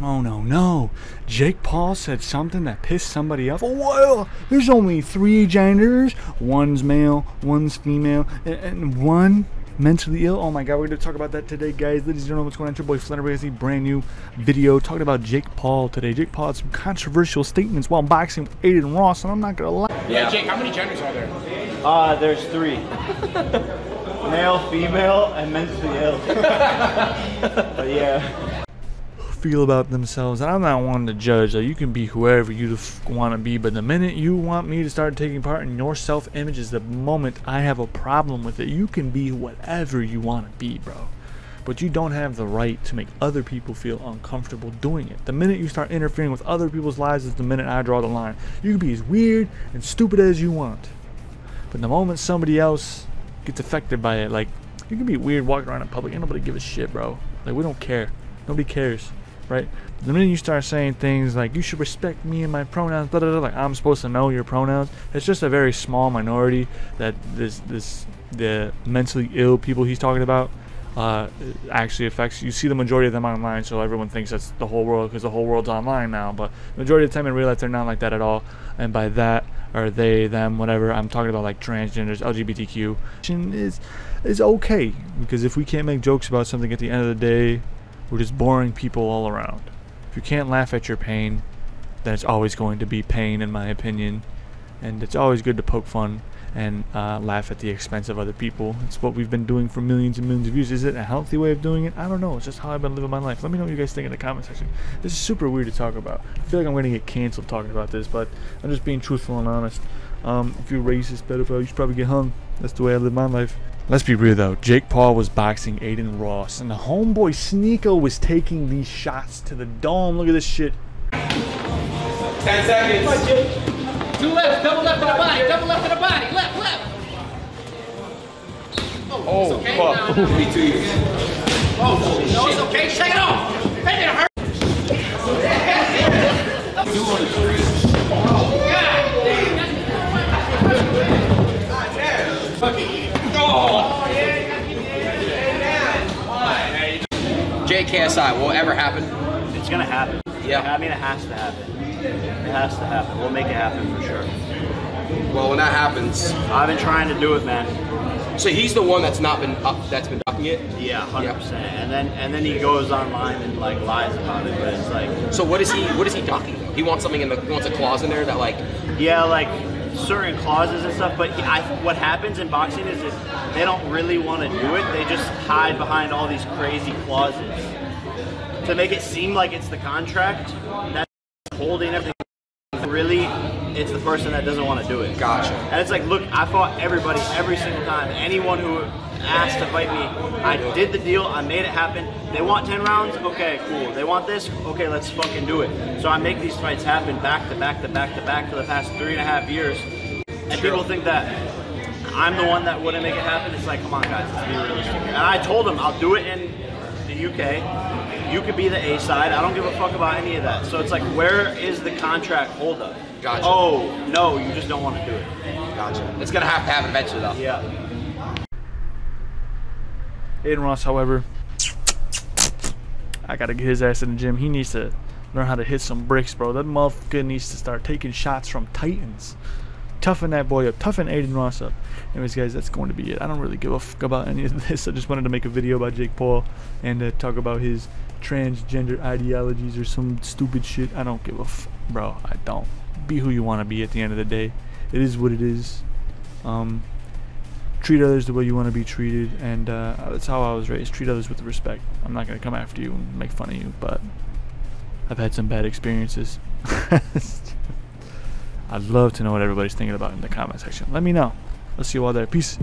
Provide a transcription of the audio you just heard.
Oh no, no. Jake Paul said something that pissed somebody off. Oh well, there's only three genders. One's male, one's female, and, and one mentally ill. Oh my god, we're gonna talk about that today, guys. Ladies and gentlemen, what's going on? It's your boy Flatley has a brand new video talking about Jake Paul today. Jake Paul had some controversial statements while boxing with Adin Ross, and I'm not gonna lie. Yeah, Jake, how many genders are there? Uh, there's three. Male, female, and mentally ill. but yeah. Feel about themselves. And I'm not one to judge. Like, you can be whoever you want to be, but the minute you want me to start taking part in your self-image is the moment I have a problem with it. You can be whatever you want to be, bro. But you don't have the right to make other people feel uncomfortable doing it. The minute you start interfering with other people's lives is the minute I draw the line. You can be as weird and stupid as you want. But the moment somebody else gets affected by it, like, you can be weird walking around in public. Ain't nobody give a shit, bro. Like, we don't care. Nobody cares right? The minute you start saying things like you should respect me and my pronouns, blah, blah, blah, like I'm supposed to know your pronouns, it's just a very small minority that this this the mentally ill people he's talking about uh, actually affects. You see the majority of them online, so everyone thinks that's the whole world because the whole world's online now. But majority of the time in real life, they're not like that at all. And by that, or they, them, whatever, I'm talking about like transgenders, LGBTQ, is is okay because if we can't make jokes about something at the end of the day we're just boring people all around. If you can't laugh at your pain, then it's always going to be pain, in my opinion. And it's always good to poke fun and uh, laugh at the expense of other people. It's what we've been doing for millions and millions of years. Is it a healthy way of doing it? I don't know. It's just how I've been living my life. Let me know what you guys think in the comment section. This is super weird to talk about. I feel like I'm going to get canceled talking about this, but I'm just being truthful and honest. Um, if you're racist, pedophile, you should probably get hung. That's the way I live my life. Let's be real though, Jake Paul was boxing Adin Ross, and the homeboy Sneako was taking these shots to the dome. Look at this shit. Ten seconds. Two left, double left to the body, double left to the body, left, left. Oh, Oh, it's okay. Oh, fuck. No, no. Me too. Oh, no, it's okay. Shake it off. Hey, it hurt. Two on the three. JKSI, will it ever happen? It's gonna happen. Yeah. I mean, it has to happen. It has to happen. We'll make it happen for sure. Well, when that happens, I've been trying to do it, man. so he's the one that's not been up, that's been ducking it. Yeah, hundred percent. And then and then he goes online and like lies about it, but it's like, So what is he? What is he ducking? He wants something in the. He wants a clause in there that like. yeah, like certain clauses and stuff. But I, what happens in boxing is, is they don't really want to do it. They just hide behind all these crazy clauses to make it seem like it's the contract that's holding everything. Really, it's the person that doesn't want to do it. Gotcha. And it's like, look, I fought everybody every single time. Anyone who asked to fight me, I did the deal. I made it happen. They want 10 rounds? Okay, cool. They want this? Okay, let's fucking do it. So I make these fights happen back to back to back to back for the past three and a half years. And people think that I'm the one that wouldn't make it happen. It's like, come on, guys, let's be realistic. And I told them I'll do it in the UK. You could be the A side. I don't give a fuck about any of that. So it's like, where is the contract holdup? Gotcha. Oh, no, you just don't want to do it. Gotcha. It's gonna have to happen eventually though. Yeah. Adin Ross, however, I gotta get his ass in the gym. He needs to learn how to hit some bricks, bro. That motherfucker needs to start taking shots from Titans. Toughen that boy up. Toughen Adin Ross up. Anyways, guys, that's going to be it. I don't really give a fuck about any of this. I just wanted to make a video about Jake Paul and uh, talk about his transgender ideologies or some stupid shit. I don't give a fuck, bro. I don't. Be who you want to be at the end of the day. It is what it is. Um, treat others the way you want to be treated, and uh, that's how I was raised. Treat others with respect. I'm not gonna come after you and make fun of you, but I've had some bad experiences. I'd love to know what everybody's thinking about in the comment section. Let me know. Let's see you all there. Peace.